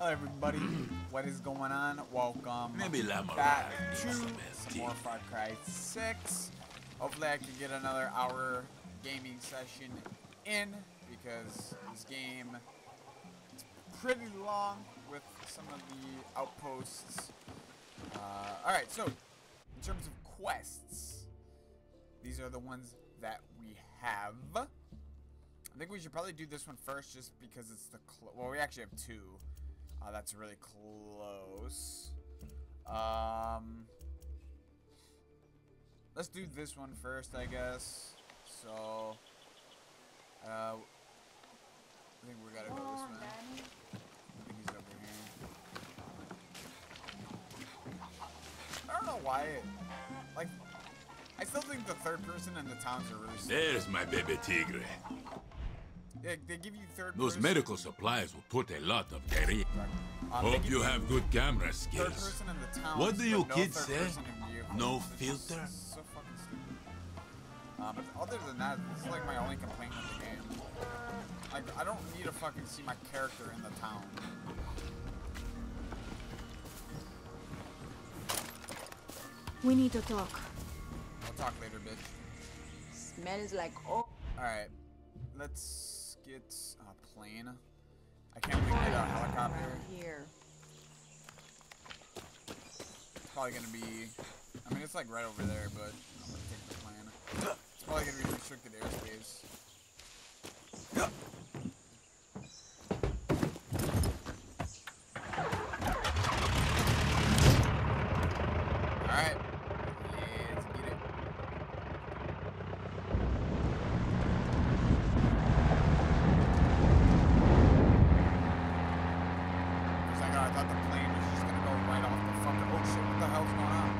Hello everybody, what is going on? Welcome Maybe back to some more Far Cry 6. Hopefully I can get another hour gaming session in because this game is pretty long with some of the outposts. Uh, Alright, so in terms of quests, these are the ones that we have. I think we should probably do this one first just because it's the clo- well we actually have two. Uh, that's really close. Um, let's do this one first, I guess. So, uh, I think we gotta go this way. I think he's over here. I don't know why. It, like, I still think the third person and the towns are really. stupid. There's my baby tigre. They, they give you third. Those person. medical supplies will put a lot of guerrilla. Um, Hope you have good camera third skills. person in the towns, What do you no kids say? person in vehicles. No It's just filter? So fucking stupid. Uh, but other than that, this is like my only complaint with the game. Like, I don't need to fucking see my character in the town. We need to talk. I'll talk later, bitch. Smells like oh. Alright, let's get a uh, plane. I can't wait to get a helicopter. here. It's probably gonna be. I mean, it's like right over there, but I'm gonna take the plane. It's probably gonna be restricted airspace. Alright. Let's get it. For a second, I thought the plane was just gonna go right off the fucking. Oh shit! What the hell's going on?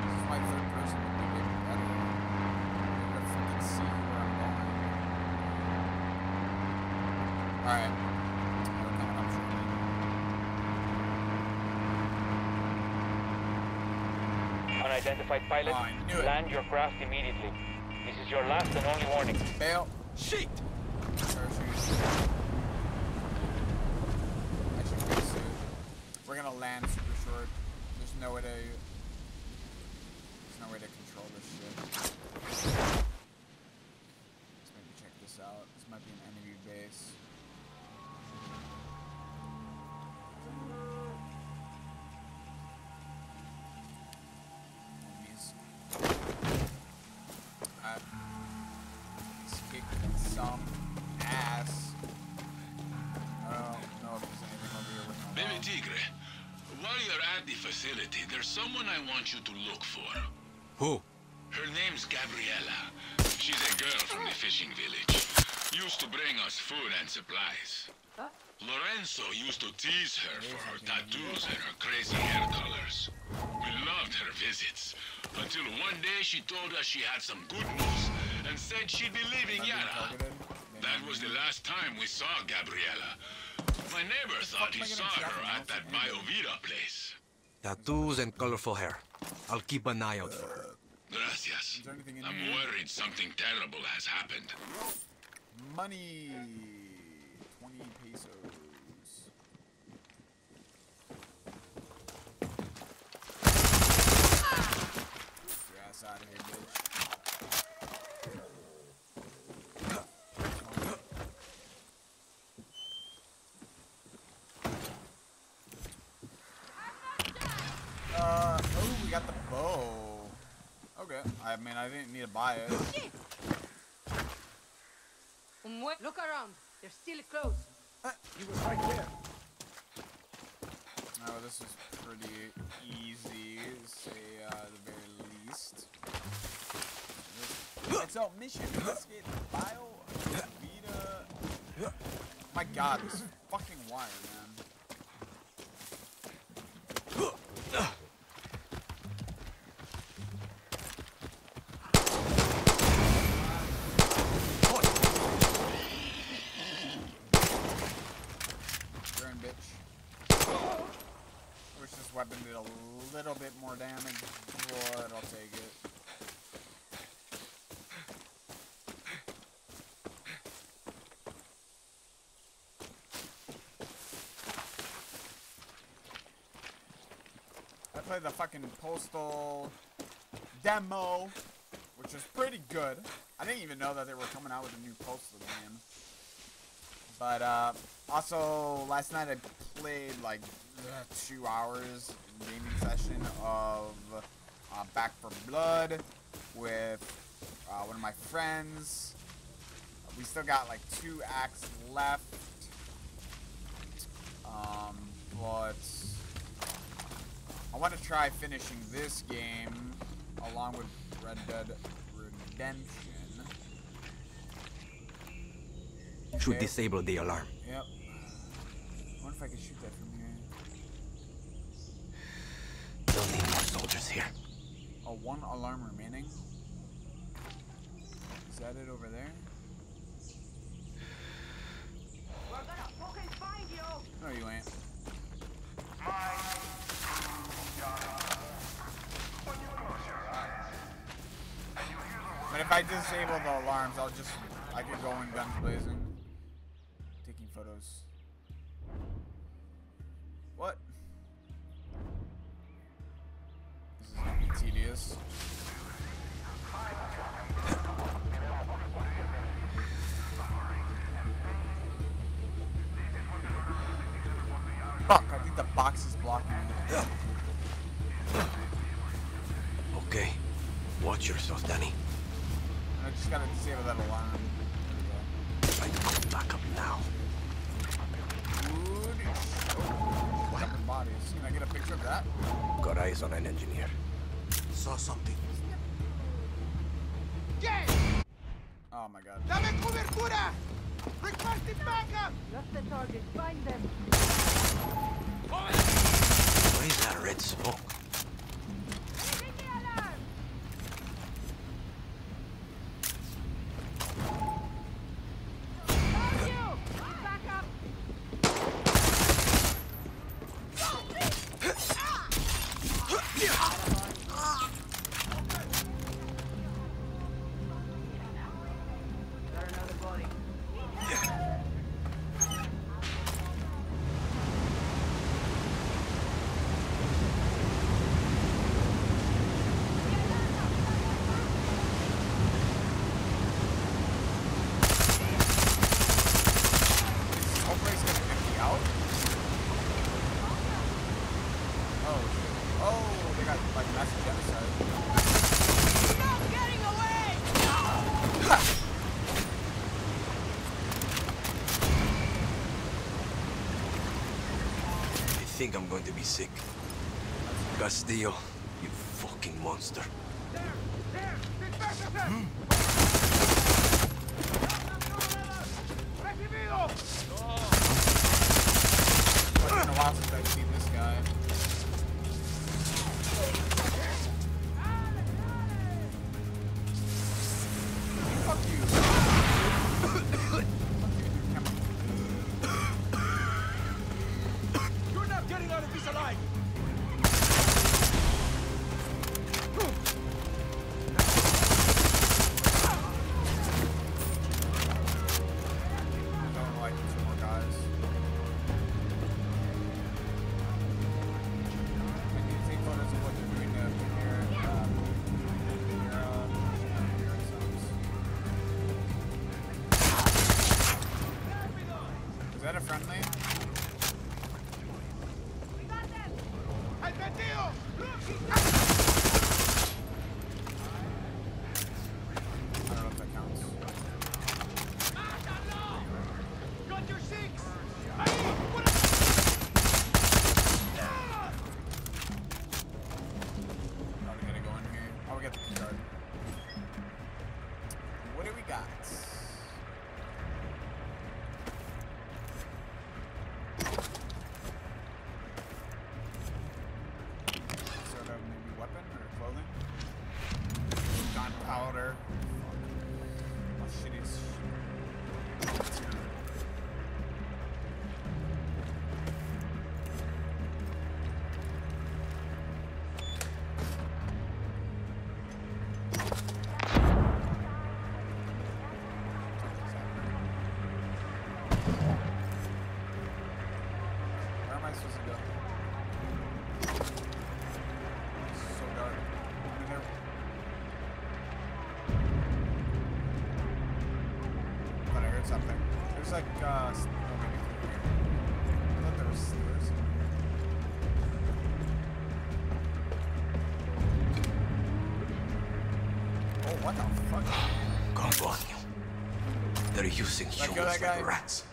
This is my third person would be way better. I'm gonna fucking see where I'm going. Alright. They're coming up shortly. Unidentified pilot, Oh, I knew it. land your craft immediately. This is your last and only warning. Bail. Shit! Parachutes. I should fix it. We're gonna land super short. There's no way to. Some ass. I don't know if there's anything over here with my Baby tigre, while you're at the facility, there's someone I want you to look for. Who? Her name's Gabriella. She's a girl from the fishing village. Used to bring us food and supplies. Lorenzo used to tease her for her tattoos and her crazy hair colors. We loved her visits. Until one day she told us she had some good news and said she'd be leaving Am I being Yara. That was the last time we saw Gabriela. My neighbor thought he saw her at that from? Biovita place. Tattoos and colorful hair. I'll keep an eye out for her. Gracias. Is there anything in I'm worried something terrible has happened. Money. 20 pesos. Get your ass out of here, bitch. Uh, oh, we got the bow. Okay, I mean, I didn't need to buy it. Look around. They're still close. No, this is pretty easy, to say uh, the very least. It's our mission. Investigate the bio Vita. My God, this fucking wire, man. weapon did a little bit more damage, but I'll take it. play the fucking Postal demo, which is pretty good. I didn't even know that they were coming out with a new Postal game. But, uh, also, last night I played, like, two hours gaming session of uh, Back 4 Blood with uh, one of my friends. We still got like two acts left. Um, but I want to try finishing this game along with Red Dead Redemption. Okay. Should disable the alarm. Yep. I wonder if I can shoot that from here. A one alarm remaining? Is that it over there? We're gonna fucking find you! No, you ain't. My when you close your eyes, and you hear the but if I disable the alarms, I'll just, I can go in guns blazing. think I'm going to be sick. Castillo, you fucking monster. Using go humans guy. like rats.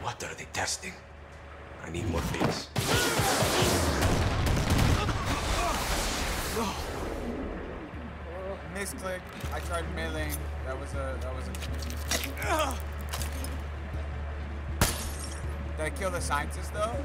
What are they testing? I need more pigs. Misclick. I tried meleeing. That was a, that was a. Did I kill the scientist though?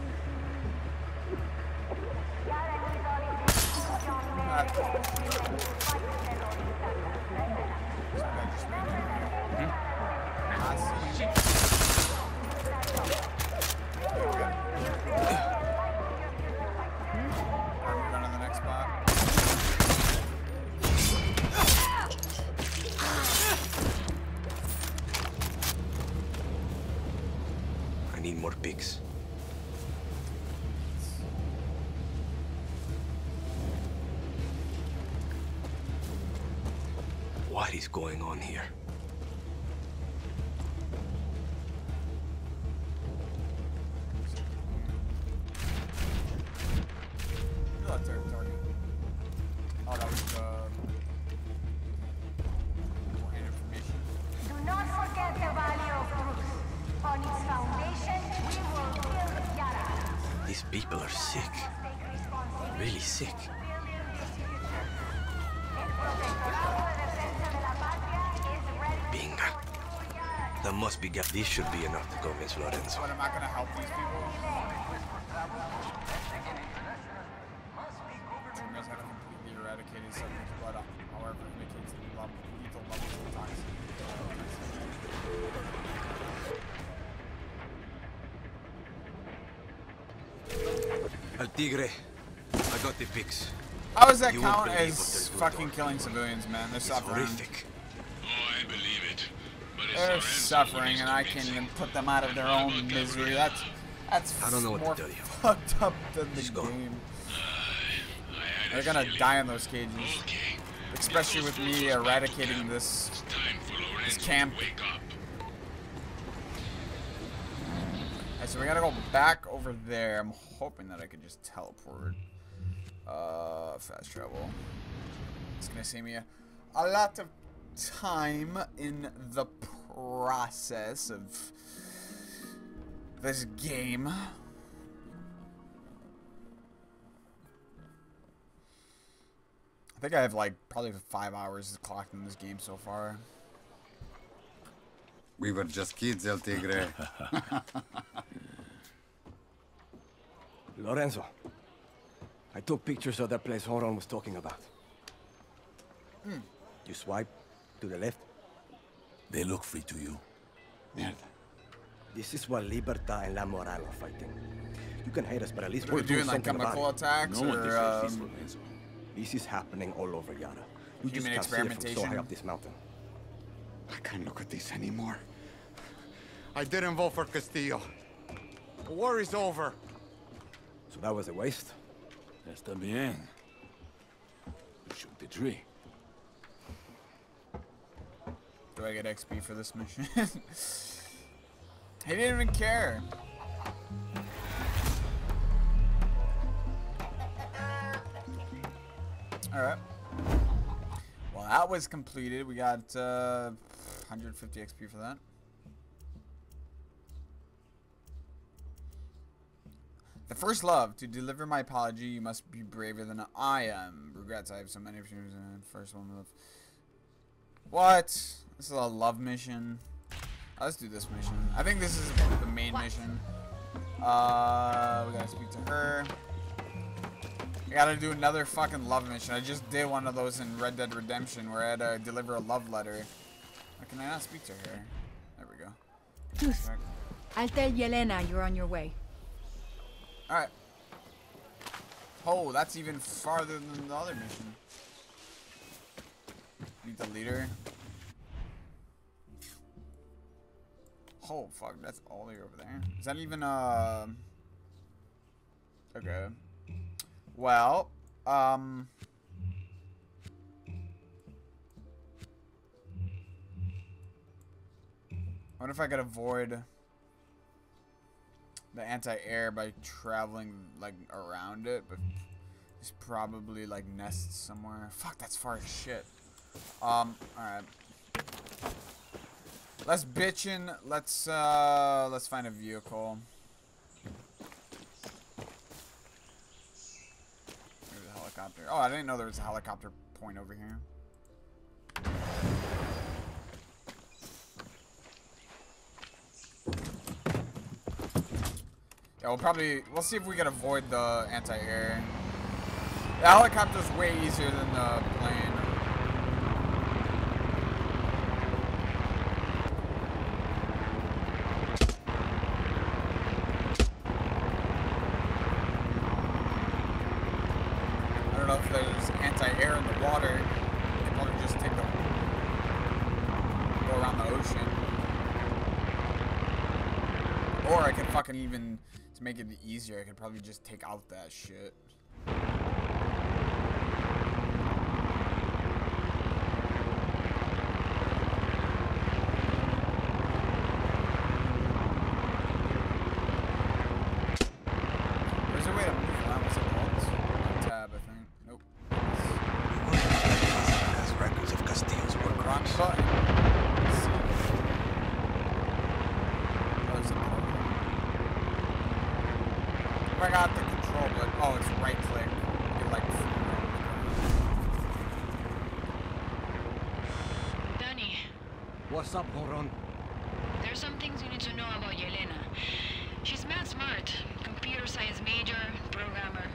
That must. This should be enough to convince Lorenzo. But am I gonna help these people? Dreamers have completely eradicated subject's blood, however, indicates the level, lethal levels of toxicity. El Tigre, I got the pigs. How does that You won't count as what they're doing, fucking killing civilians, man? They're It's suffering. horrific. Oh, I believe it. But it's They're suffering, and I can't even put them out of their own misery. That's that's I don't know what to more tell you. fucked up than the She's gone. game. I had a They're gonna die in those cages, especially with me fools back to eradicating camp. this. It's time for Lorenzo to camp. wake. Alright, so we gotta go back over there. I'm hoping that I can just teleport. Uh, fast travel. It's gonna save me a, a lot of time in the process of this game. I think I have like probably five hours clocked in this game so far. We were just kids, El Tigre. Lorenzo, I took pictures of that place Horon was talking about. Hmm. You swipe to the left. They look free to you. Mierda. This is what Libertad and La Moral are fighting. You can hate us, but at least What are we're we doing, like something about chemical it. attacks No one or deserves this, um, Lorenzo. This is happening all over Yara. You just Human can't see it from so high up this mountain. I can't look at this anymore. I didn't vote for Castillo. The war is over. So that was a waste. Está bien. Shoot the tree. Do I get XP for this mission? he didn't even care. Alright. Well, that was completed. We got uh, 150 XP for that. The first love. To deliver my apology, you must be braver than I am. Regrets, I have so many opportunities. uh, First one love. What? This is a love mission. Let's do this mission. I think this is the main mission. Uh, we gotta speak to her. I gotta do another fucking love mission. I just did one of those in Red Dead Redemption where I had to deliver a love letter. Why can I not speak to her? There we go. Tooth, I'll tell Yelena you're on your way. Alright. Oh, that's even farther than the other mission. Meet the leader. Oh, fuck, that's all the way over there. Is that even, uh... Okay. Well, um... wonder if I could avoid the anti-air by traveling like around it, but it's probably like nests somewhere. Fuck, that's far as shit. Um, alright. Let's bitchin'. Let's uh let's find a vehicle. Maybe a helicopter. Oh, I didn't know there was a helicopter point over here. Yeah, we'll probably we'll see if we can avoid the anti-air. The helicopter's way easier than the plane. I don't know if there's anti-air in the water. You can probably just take the go around the ocean. Or I could fucking even to make it easier, I could probably just take out that shit. There's a way to move around. What's it called? Tab, I think. Nope. Has records of Castillo's work. Wrong button. Let's see. Oh, there's something over there. I got the control, but oh, it's right click. You like. Dani, What's up, Moron? there's some things you need to know about Yelena. She's mad smart. Computer science major, programmer.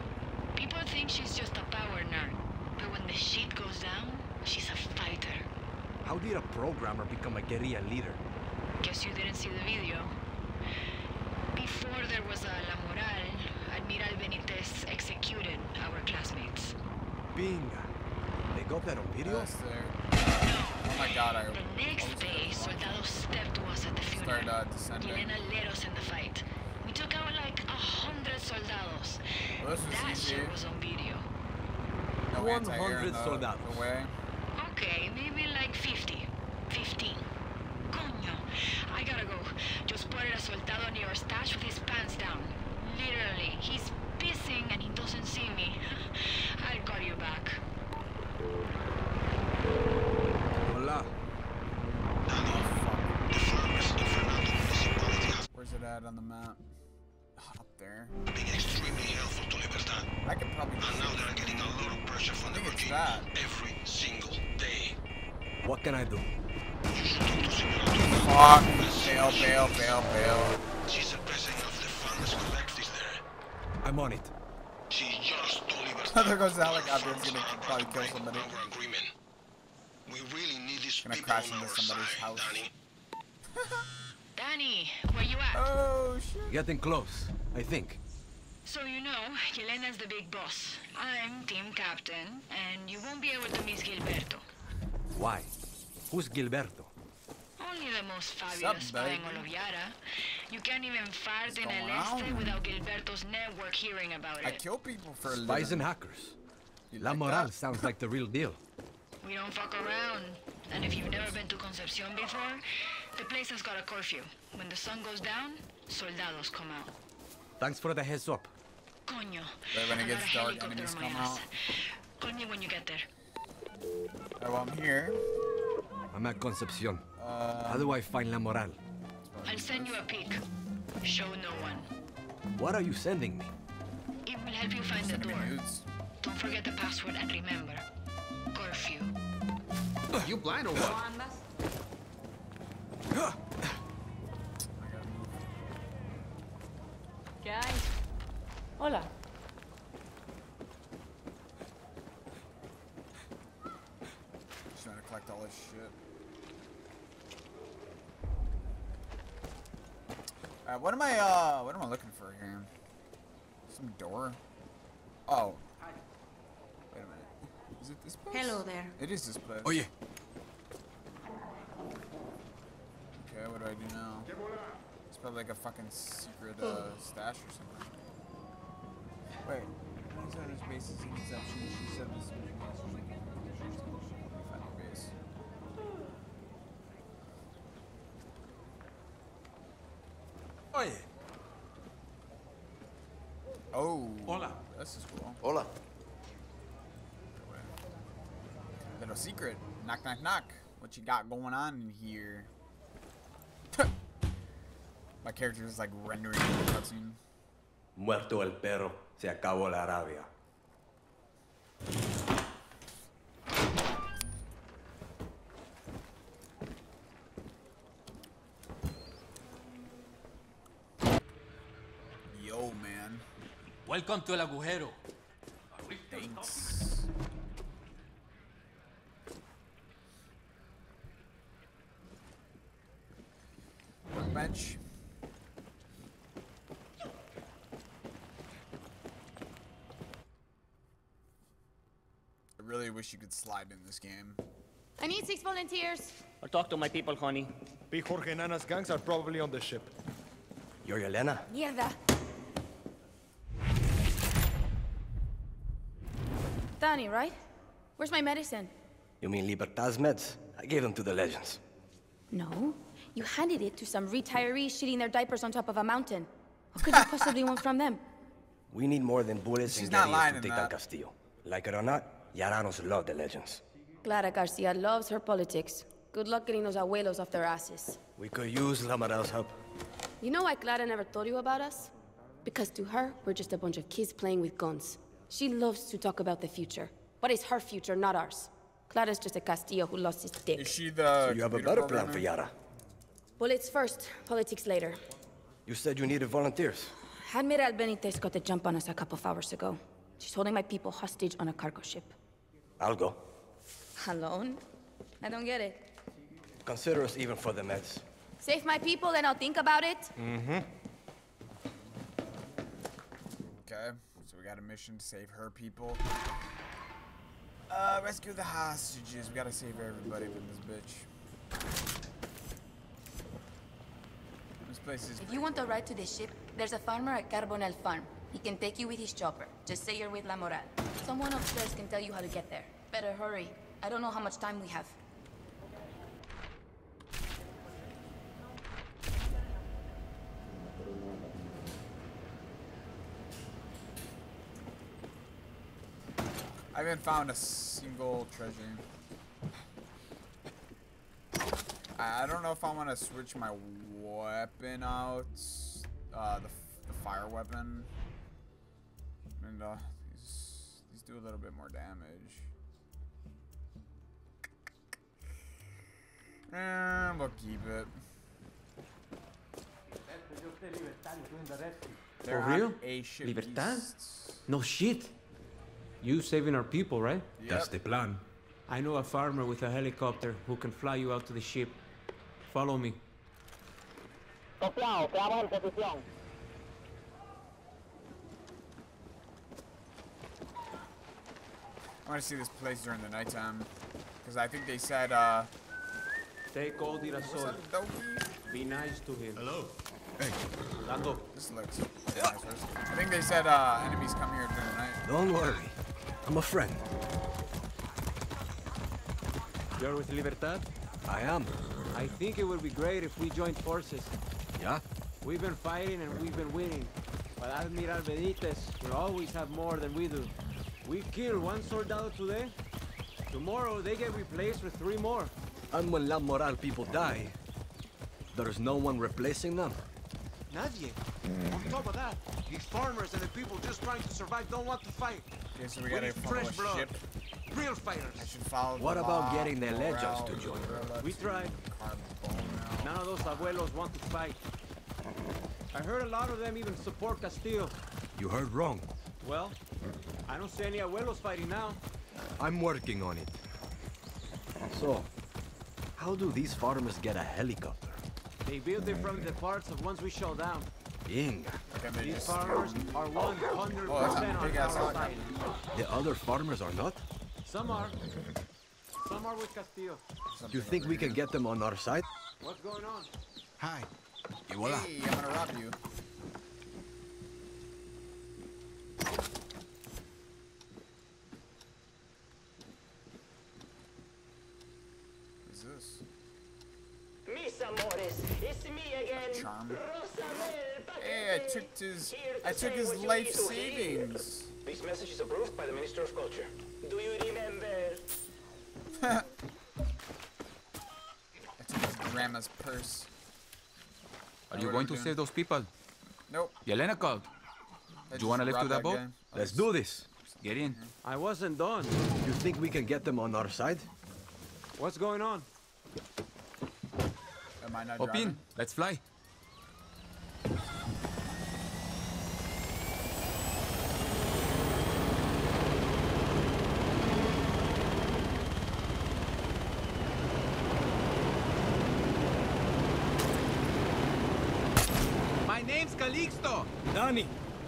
People think she's just a power nerd. But when the shit goes down, she's a fighter. How did a programmer become a guerrilla leader? Guess you didn't see the video. Before there was a La Moral, Admiral Benitez executed our classmates. Binga. They got that on video? Yes, there. Oh my god, I The next day, soldados stepped to us at the funeral. started uh, descending. Yelena led us in the fight. We took out like a hundred soldados. Well, this was that easy. shit was on video. No 100 soldados. the way. Okay, maybe there goes the our helicopter. It's funds gonna probably kill somebody. We really need these Gonna crash into somebody's side, house. Dani. Dani, where you at? Oh shit. Getting close, I think. So you know, Yelena's the big boss. I'm team captain, and you won't be able to miss Gilberto. Why? Who's Gilberto? Only the most fabulous spy in baby? of Yara. You can't even fart in going El Este on? without Gilberto's network hearing about I it. I kill people for a living. Spies and hackers. You La like Moral that? sounds like the real deal. We don't fuck around. And if you've never been to Concepcion before, the place has got a curfew. When the sun goes down, soldados come out. Thanks for the heads up. Coño. Right when it gets dark, helicopter enemies come ass. out. Call me when you get there. Oh, well, I'm here. I'm at Concepcion. Uh, How do I find La Moral? I'll send you a pic. Show no one. What are you sending me? It will help you find the send me door. Nudes. Don't forget the password and remember, curfew. You blind or what? ¿Qué hay? Hola. Just trying to collect all this shit. Uh, what am I, uh, what am I looking for here? Some door? Oh. Wait. Is it this place? Hello there. It is this place. Oh yeah. Okay, what do I do now? It's probably like a fucking secret, uh, stash or something. Wait. Insider's base is in deception. She said this was Find your base. Oye. Oh. Hola. This is cool. Hola. Little secret. Knock, knock, knock. What you got going on in here? My character is like rendering the cutscene. Muerto el perro, se acabó la rabia. Yo, man. Welcome to El Agujero. Thanks. Workbench. I really wish you could slide in this game. I need six volunteers. I'll talk to my people, honey. Big Jorge Nana's gangs are probably on the ship. You're Yelena? Mierda. Dani, right? Where's my medicine? You mean Libertad's meds? I gave them to the legends. No. You handed it to some retirees shitting their diapers on top of a mountain. What could you possibly want from them? We need more than bullets She's and not lying to take that. down Castillo. Like it or not, Yaranos love the legends. Clara Garcia loves her politics. Good luck getting those abuelos off their asses. We could use La Moral's help. You know why Clara never told you about us? Because to her, we're just a bunch of kids playing with guns. She loves to talk about the future. But it's her future, not ours. Clara's just a Castillo who lost his dick. Is she the? So you have a better plan for? Yara. Bullets first, politics later. You said you needed volunteers. Admiral Benitez got the jump on us a couple of hours ago. She's holding my people hostage on a cargo ship. I'll go. Alone? I don't get it. Consider us even for the meds. Save my people and I'll think about it. Mm-hmm. Okay, so we got a mission to save her people. Uh, rescue the hostages. We gotta save everybody from this bitch. This place is. If you want a ride to the ship, there's a farmer at Carbonel Farm. He can take you with his chopper. Just say you're with La Moral. Someone upstairs can tell you how to get there. Better hurry. I don't know how much time we have. I haven't found a single treasure. I don't know if I want to switch my weapon out. Uh, the, the fire weapon. And uh, these, these do a little bit more damage. And we'll keep it. They're For real? Libertad? east. No shit. You saving our people, right? That's the plan. I know a farmer with a helicopter who can fly you out to the ship. Follow me. Copiado, quedamos en posición. I want to see this place during the nighttime. Because I think they said, uh, Take old Irasol. Be nice to him. Hello. Hey. Dando. This looks nice. I think they said uh, enemies come here during the night. Don't worry. I'm a friend. You're with Libertad? I am. I think it would be great if we joined forces. Yeah? We've been fighting and we've been winning. But Admiral Benitez will always have more than we do. We kill one soldado today. Tomorrow they get replaced with three more. And when La Moral people die, there's no one replacing them. Nadie. On top of that, these farmers and the people just trying to survive don't want to fight. Okay, so we gotta need fresh blood. ship. Real fighters. I should follow What the about getting the legends to join? We tried. None of those abuelos want to fight. I heard a lot of them even support Castillo. You heard wrong. Well, I don't see any abuelos fighting now. I'm working on it. So, how do these farmers get a helicopter? They build it from the parts of ones we shot down. Ying. These farmers are 100% Oh, on our side. The other farmers are not? Some are. Some are with Castillo. Do You think we can get them on our side? What's going on? Hi. Hey, I'm gonna rob you. What is this? Mis amores, it's me again. Charm. Rosamel Hey, I took his, I took his life savings. This message is approved by the Minister of Culture. Do you remember? I took his grandma's purse. Are Know you going to doing. save those people? Nope. Yelena called. I Do you want to lift to robbed that boat? guy. Let's do this. Get in. I wasn't done. You think we can get them on our side? What's going on? Am I not Hop driving? in. Let's fly.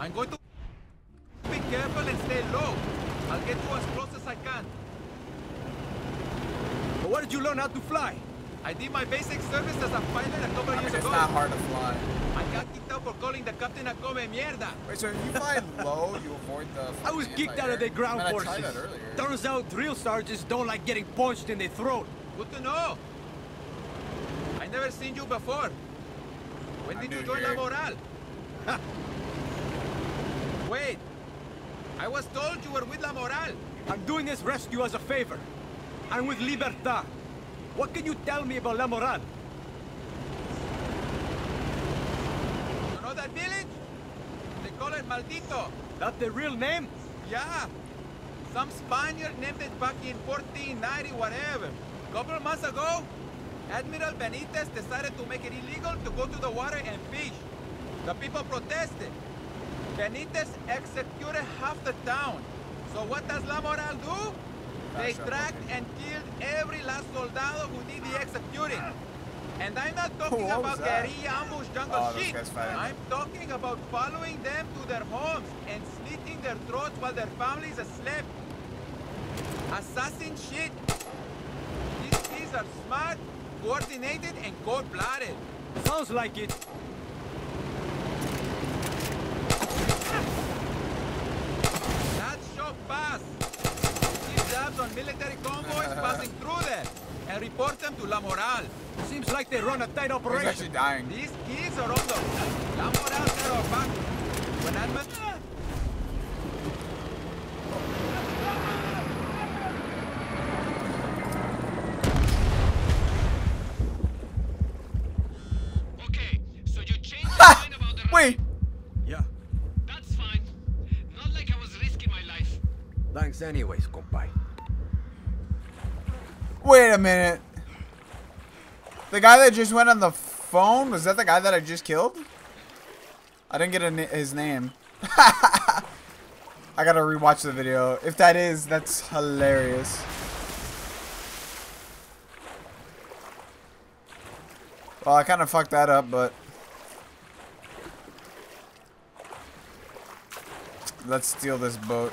I'm going to be careful and stay low. I'll get you as close as I can. But where did you learn how to fly? I did my basic service as a pilot a couple I mean, years it's ago. not hard to fly. I got kicked out for calling the captain a come mierda. Wait, so if you fly low, you avoid the. I was kicked out of the ground I mean, I forces. tried that earlier. Turns out drill sergeants don't like getting punched in the throat. Good to know. I never seen you before. When I'm did you new join La here. Moral? Wait. I was told you were with La Moral. I'm doing this rescue as a favor. I'm with Libertad. What can you tell me about La Moral? You know that village? They call it Maldito. That the real name? Yeah. Some Spaniard named it back in 1490, whatever. Couple months ago, Admiral Benitez decided to make it illegal to go to the water and fish. The people protested. Benitez executed half the town. So what does La Moral do? They Gosh, tracked and killed every last soldado who did the executing. And I'm not talking What about guerrilla ambush jungle Oh, shit. I'm talking about following them to their homes and slitting their throats while their families are slept. Assassin shit. These kids are smart, coordinated, and cold-blooded. Sounds like it. Fast. Keep tabs on military convoys passing through there and report them to La Moral. Seems like they run a tight He's operation. actually dying. These kids are on the La Moral got our back. When I'm Okay, so you changed your mind about the Wait. Yeah. That's fine. Not like I was risking my life. Anyways, compay. Wait a minute. The guy that just went on the phone was that the guy that I just killed? I didn't get na- his name. I gotta rewatch the video. If that is, that's hilarious. Well, I kind of fucked that up, but let's steal this boat.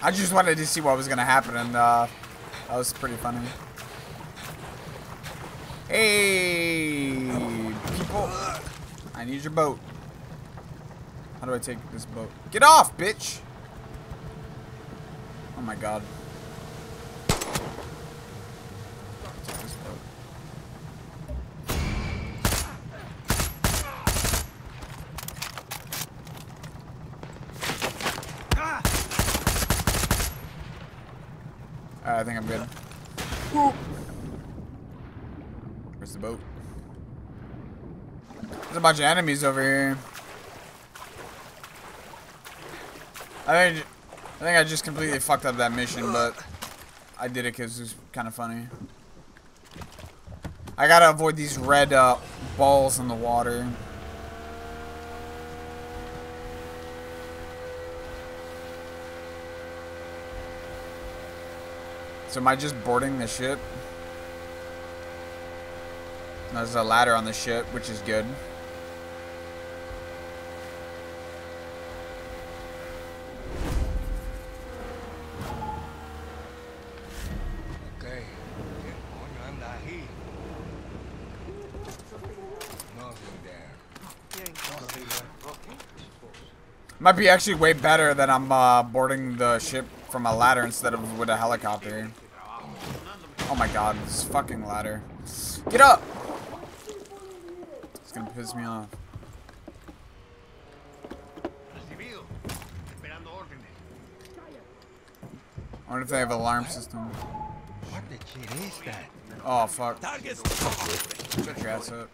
I just wanted to see what was gonna happen, and uh, that was pretty funny. Hey, people! I need your boat. How do I take this boat? Get off, bitch! Oh my god. Take this boat. Alright, I think I'm good. Whoop. Where's the boat? There's a bunch of enemies over here. I think, I think I just completely fucked up that mission, but I did it because it was kind of funny. I gotta avoid these red uh, balls in the water. So am I just boarding the ship? There's a ladder on the ship, which is good. Okay. On not here. Nothing there. Might be actually way better than I'm uh, boarding the ship from a ladder instead of with a helicopter. Oh my god, this fucking ladder. Get up! It's gonna piss me off. Recibido. Esperando órdenes. I wonder if they have an alarm system. What the shit is that? Oh fuck. Targets. Shut your ass up.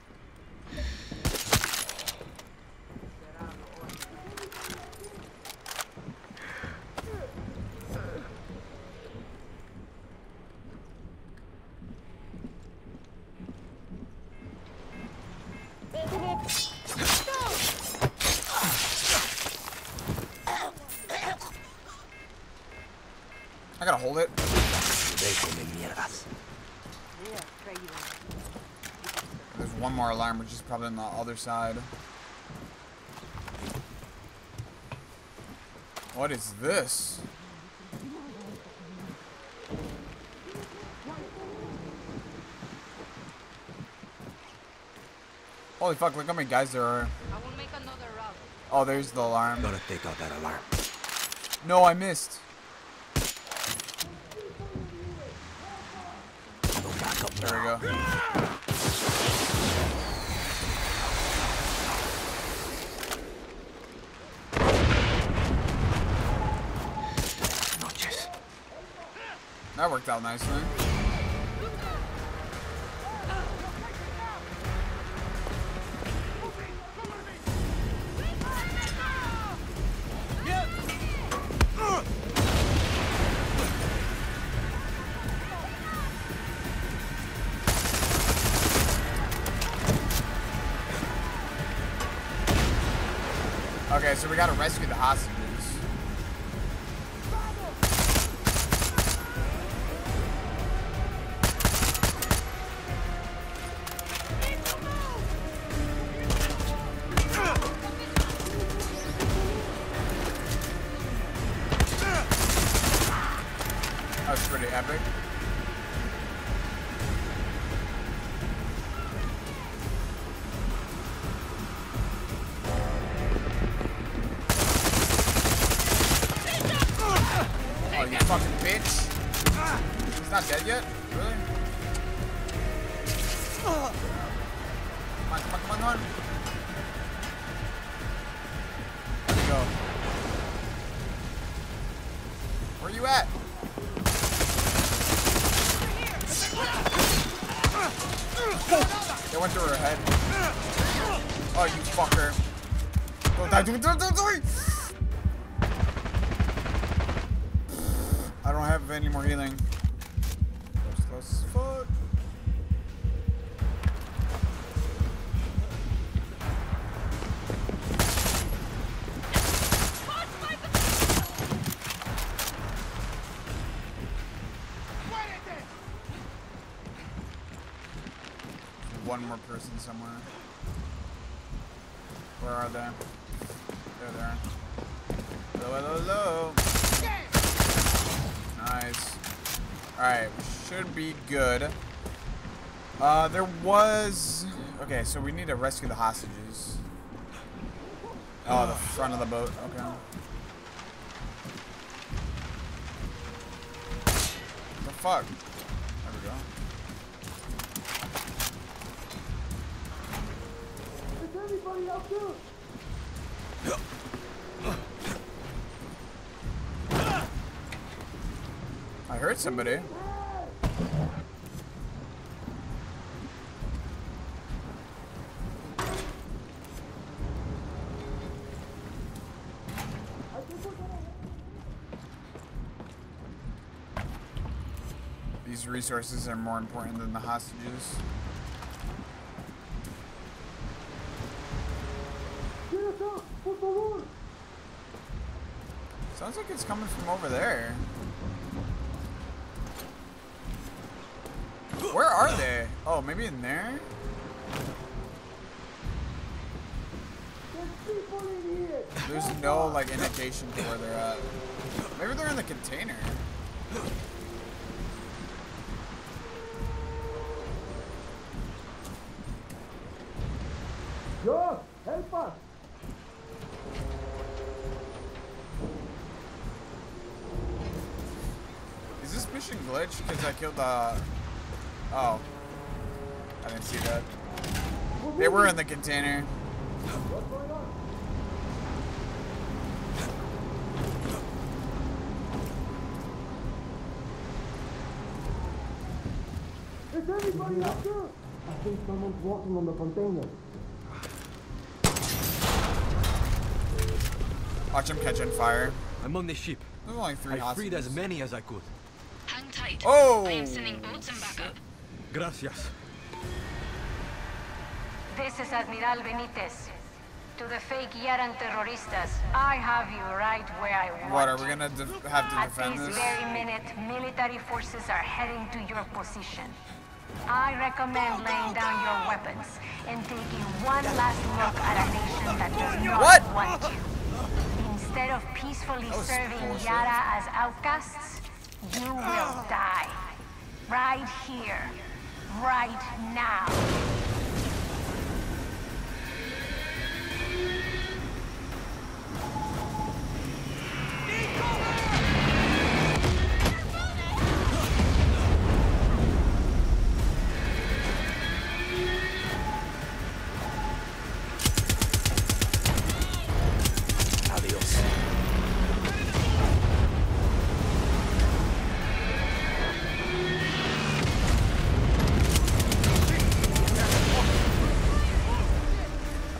Other side. What is this? Holy fuck, look how many guys there are. I will make another route. Oh, there's the alarm. Gotta take out that alarm. No, I missed. There we go. That worked out nicely. Okay, so we gotta rescue the hostages. So we need to rescue the hostages. Oh, the front of the boat. Okay. Resources are more important than the hostages. Sounds like it's coming from over there. Where are they? Oh, maybe in there? There's no like indication to where they're at. Maybe they're in the container. Yo, help us! Is this mission glitch? Because I killed the. Oh. I didn't see that. They were in the container. Is anybody up there? I think someone's walking on the container. Watch him catching fire. I'm on the ship. There's only three I freed as many as I could. Hang tight. Oh! I am sending boats and backup. Gracias. This is Admiral Benitez. To the fake Yaran terroristas, I have you right where I want What, are we gonna def have to At defend this At this? very minute, military forces are heading to your position. I recommend laying down your weapons and taking one last look at a nation that does not What? want you. Instead of peacefully serving bullshit. Yara as outcasts, you will die. Right here. Right now.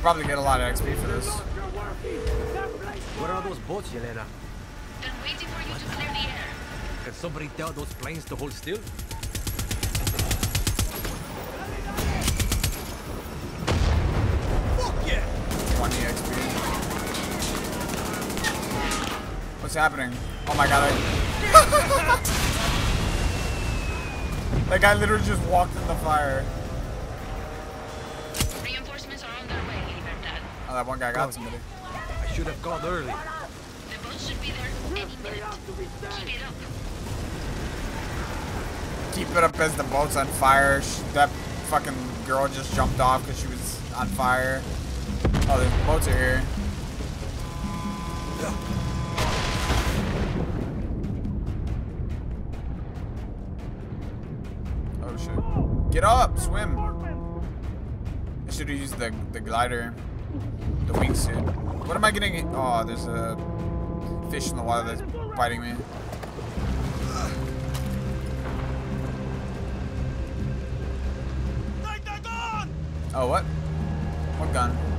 Probably get a lot of XP for this. What are those boats, Yelena? They're waiting for you to clear the air. Can somebody tell those planes to hold still? Fuck yeah. 20 XP. What's happening? Oh my god. I... that guy literally just walked in the fire. Oh, that one guy got somebody. I should have called early. The boats should be there any minute. Keep it up. Keep it up as the boat's on fire. That fucking girl just jumped off because she was on fire. Oh, the boats are here. Oh shit. Get up! Swim! I should have used the, the glider. What am I getting? Oh, there's a fish in the water that's biting me. Oh, what? What gun?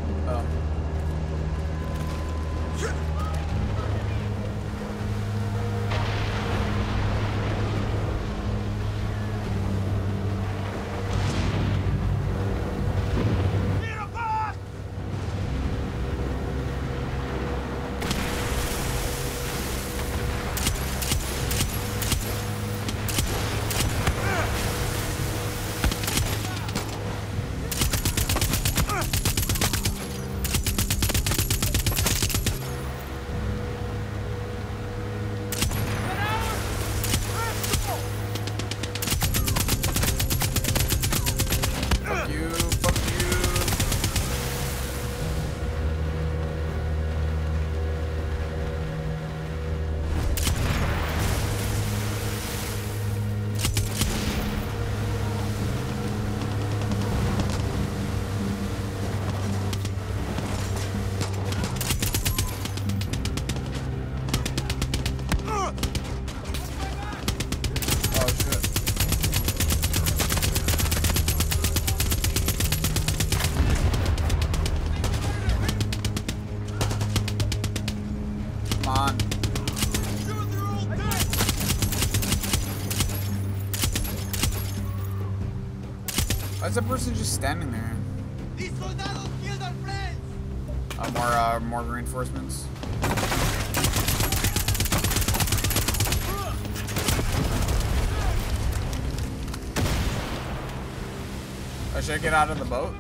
Why is that person just standing there? these soldados Uh, more, uh, more reinforcements. Oh, should I get out of the boat?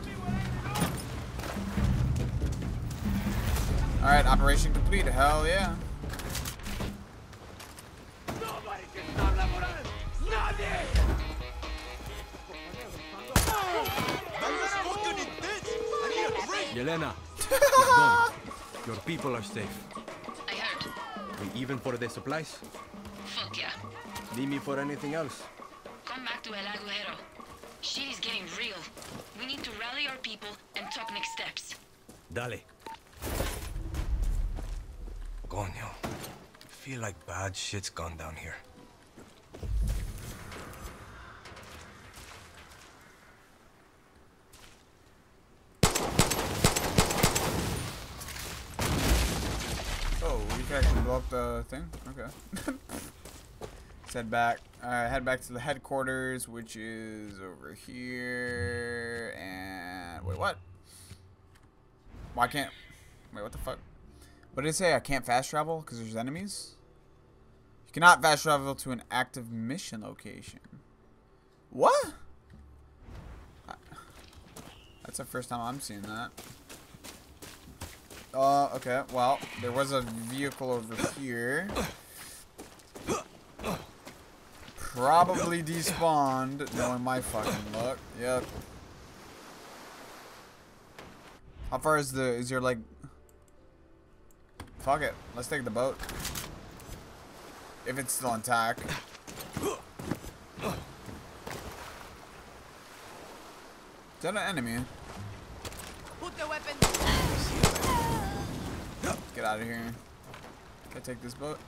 Alright, operation complete. Hell yeah. Yelena, it's done. Your people are safe. I heard. And even for the supplies? Fuck yeah. Need me for anything else? Come back to El Agujero. Shit is getting real. We need to rally our people and talk next steps. Dale. Coño. Feel like bad shit's gone down here. Oh, we can actually up the thing? Okay. Head back. Alright, head back to the headquarters, which is over here. And. Wait, what? Why can't. Wait, what the fuck? What did it say? I can't fast travel because there's enemies? You cannot fast travel to an active mission location. What? That's the first time I'm seeing that. Uh, okay. Well, there was a vehicle over here. Probably despawned, knowing my fucking luck. Yep. How far is the, is your, like... Fuck it. Let's take the boat. If it's still intact. Is that an enemy? Put the weapon. Get out of here. Can I take this boat?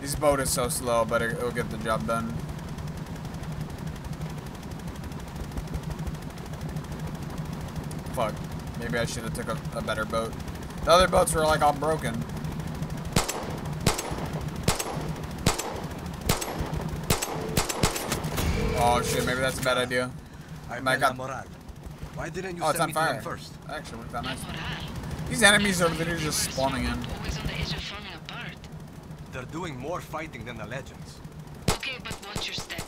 This boat is so slow, but it, will get the job done. Fuck. Maybe I should have took a, a better boat. The other boats were like all broken. Oh shit, maybe that's a bad idea. I might got- Moral. Why didn't you Oh, it's send on me to fire. first? That actually worked out nice. These enemies are literally just spawning in. Always on the edge of falling apart. They're doing more fighting than the legends. Okay, but watch your step.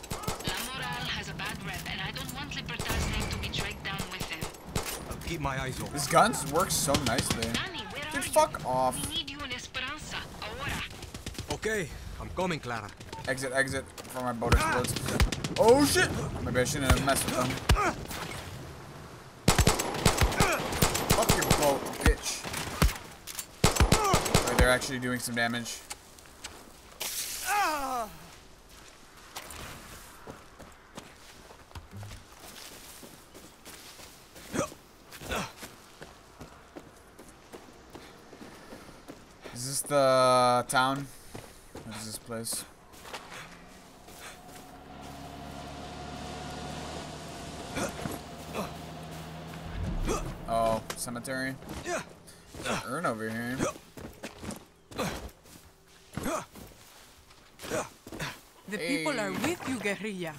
La Moral has a bad rep, and I don't want Libertad's name to be dragged down with them. I'll keep my eyes open. These guns work so nicely. Dude, fuck off. We need you in Esperanza. Ahora. Okay, I'm coming, Clara. Exit, exit, before my boat explodes. Ah! Oh shit! Maybe I shouldn't have messed with them. Fuck your boat, bitch. They're actually doing some damage. Is this the town? What is this place? Oh, cemetery? There's an urn over here. The people are with you, guerrilla.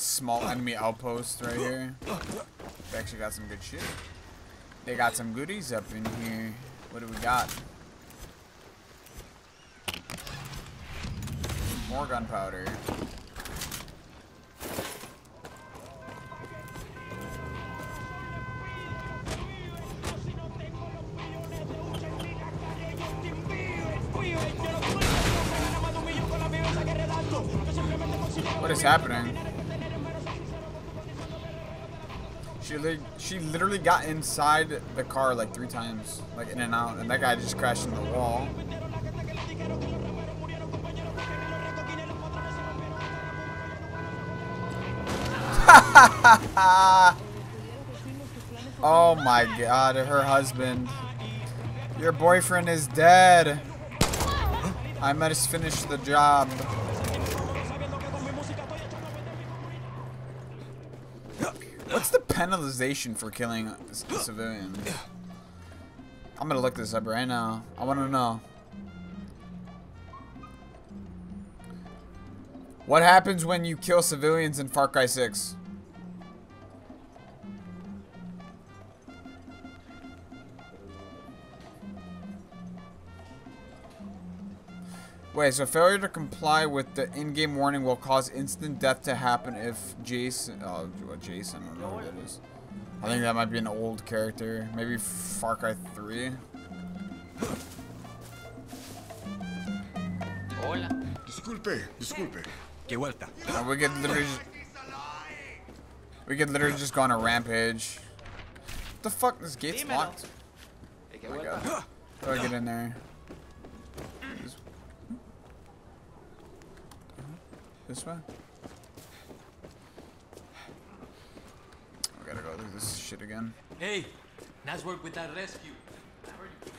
Small enemy outpost right here. They actually got some good shit. They got some goodies up in here. What do we got? More gunpowder. What is happening? she literally got inside the car like three times, like in and out, and that guy just crashed into the wall. oh my god, her husband. Your boyfriend is dead. I must finish the job. Penalization for killing civilians? I'm gonna look this up right now. I want to know. What happens when you kill civilians in Far Cry 6? Wait, so failure to comply with the in-game warning will cause instant death to happen if Jason... Oh, what Jason? I don't know who that is. I think that might be an old character. Maybe Far Cry 3? Hola. Disculpe, disculpe. Que vuelta. Uh, we could literally just, We could literally just go on a rampage. What the fuck? This gate's locked. Oh my god. How do I get in there? This way? We gotta go through this shit again. Hey, nice work with that rescue. I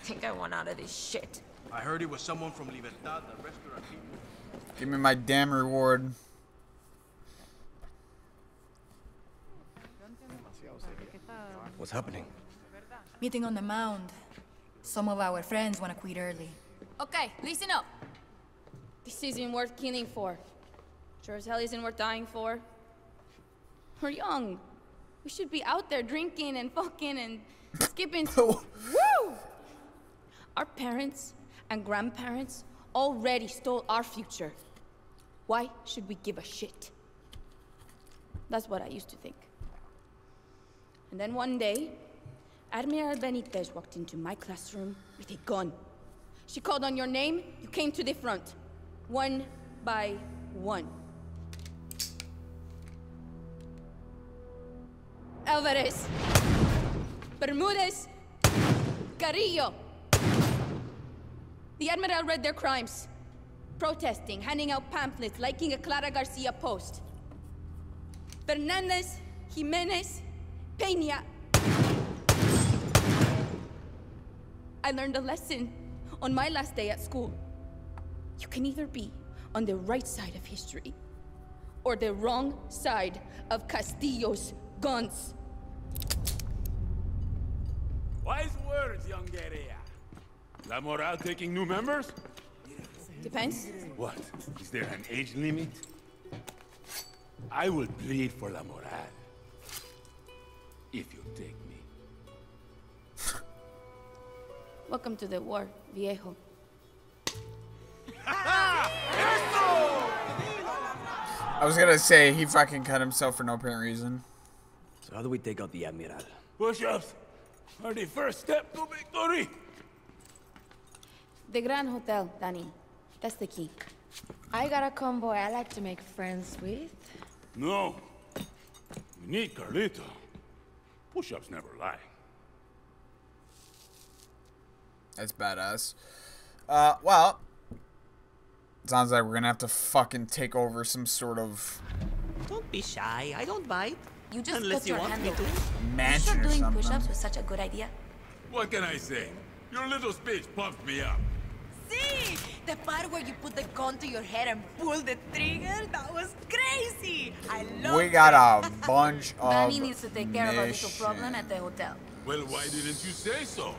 Think I want out of this shit. I heard it was someone from Libertad, the restaurant people. Give me my damn reward. What's happening? Meeting on the mound. Some of our friends want to quit early. Okay, listen up. This isn't worth killing for. Sure as hell isn't worth dying for. We're young. We should be out there drinking and fucking and skipping. Woo! Our parents and grandparents already stole our future. Why should we give a shit? That's what I used to think. And then one day, Admiral Benitez walked into my classroom with a gun. She called on your name, you came to the front. One by one. Alvarez. Bermudez. Carrillo. The Admiral read their crimes. Protesting, handing out pamphlets, liking a Clara Garcia post. Fernandez, Jimenez, Peña. I learned a lesson on my last day at school. You can either be on the right side of history or the wrong side of Castillo's guns. Wise words, young guerrilla. La Moral taking new members? Depends. What? Is there an age limit? I will plead for La Moral. If you take me. Welcome to the war, viejo. I was gonna say he fucking cut himself for no apparent reason. So how do we take out the Admiral? Push-ups are the first step to victory. The Grand Hotel, Dani. That's the key. I got a convoy I like to make friends with. No. We need Carlito. Push-ups never lie. That's badass. Uh, well, sounds like we're gonna have to fucking take over some sort of Don't be shy. I don't bite. You just Unless put you your want hand me over to. You mansion sure doing push-ups was such a good idea? What can I say? Your little speech pumped me up. See? The part where you put the gun to your head and pull the trigger? That was crazy! I love it. We got a bunch of Manny needs to take care of a little problem at the hotel. Well, why didn't you say so?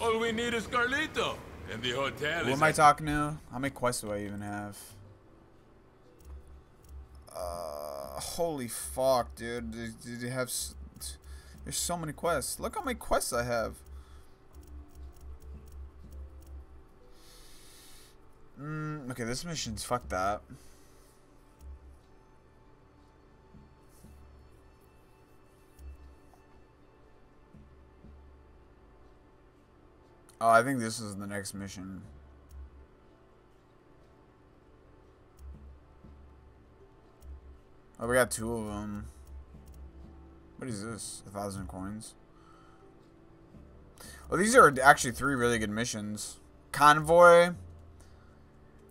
All we need is Carlito. And the hotel Who is am I talking to? How many quests do I even have? Uh, holy fuck, dude. Did, you have? There's so many quests. Look how many quests I have. Mm, okay, this mission's fuck that. Oh, I think this is the next mission. Oh, we got two of them. What is this? A thousand coins. Well, these are actually three really good missions. Convoy.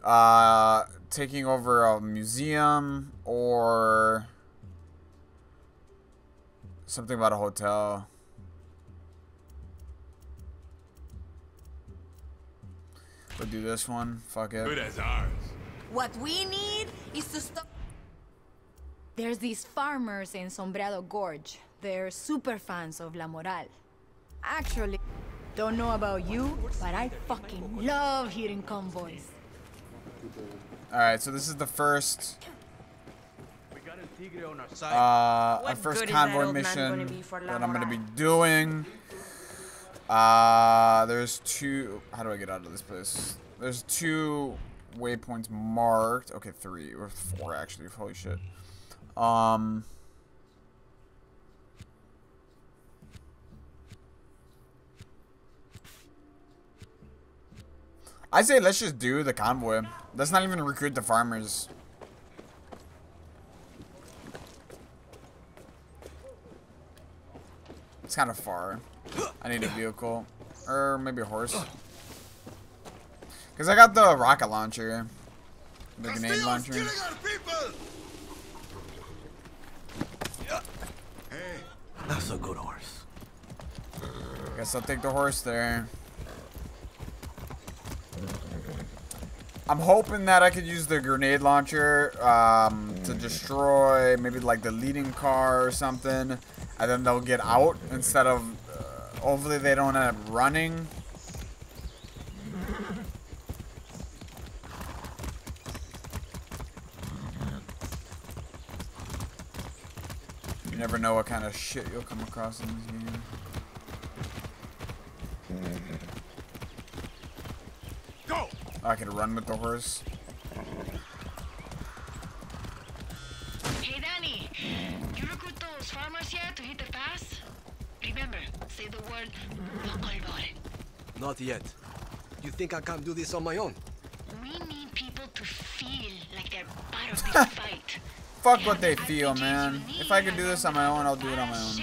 Uh, taking over a museum or Something about a hotel. We'll do this one. Fuck it. Good as ours. What we need is to stop. There's these farmers in Sombreado Gorge. They're super fans of La Moral. Actually, don't know about you, but I fucking love hearing convoys. Alright, so this is the first We got El Tigre on our uh, our first good that convoy gonna mission be that I'm gonna be doing. Uh, there's two. How do I get out of this place? There's two waypoints marked. Okay, three or four actually. Holy shit. Um. I say let's just do the convoy. Let's not even recruit the farmers. It's kind of far. I need a vehicle. Or maybe a horse. Because I got the rocket launcher. The grenade launcher. That's a good horse. Guess I'll take the horse there. I'm hoping that I could use the grenade launcher um, to destroy maybe like the leading car or something. And then they'll get out instead of... Uh, hopefully they don't end up running. You never know what kind of shit you'll come across in this game. Go! I could run with the horse. Hey, Dani. You recruit those farmers yet to hit the pass? Remember, say the word local boy. Not yet. You think I can't do this on my own? We need people to feel like they're part of this fight. Fuck what they feel, man. If I could do this on my own, I'll do it on my own.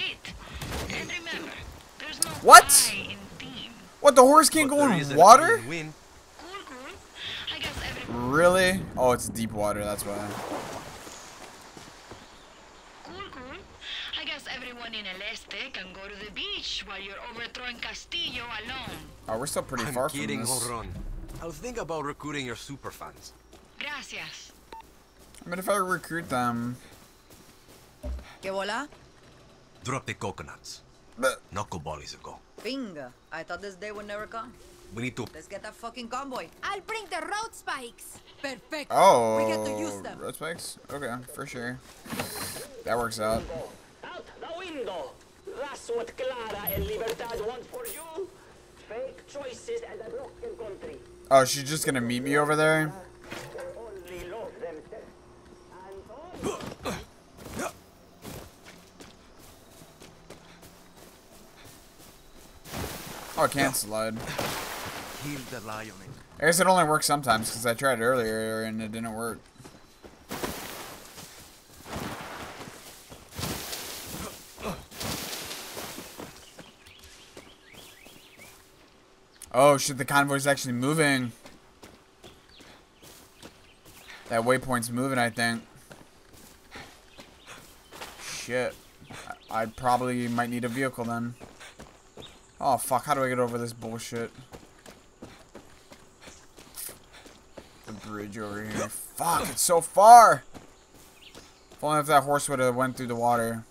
And remember, there's no What? I in team. What, the horse can't go in water? Indian wind. I guess everyone Really? Oh, it's deep water, that's why. cool, cool. I guess everyone in El Este can go to the beach while you're overthrowing Castillo alone. Oh, we're still pretty I'm far kidding, from this. Horon. I'll think about recruiting your super fans. Gracias. I mean, if I recruit them... ¿Qué bola? Drop the coconuts. Knuckleball is a go. Bingo. I thought this day would never come. We need to. Let's get that fucking convoy. I'll bring the road spikes. Perfect. Oh, We get to use them. road spikes? Okay, for sure. That works out. Out the window! That's what Clara and Libertad want for you. Fake choices and a broken country. Oh, she's just gonna meet me over there? Only love themselves. Oh, I can't slide. Kill the lion. I guess it only works sometimes, because I tried earlier and it didn't work. Oh shit, the convoy's actually moving. That waypoint's moving, I think. Shit. I I probably might need a vehicle then. Oh fuck, how do I get over this bullshit? The bridge over here. Fuck, it's so far! If only if that horse would have went through the water.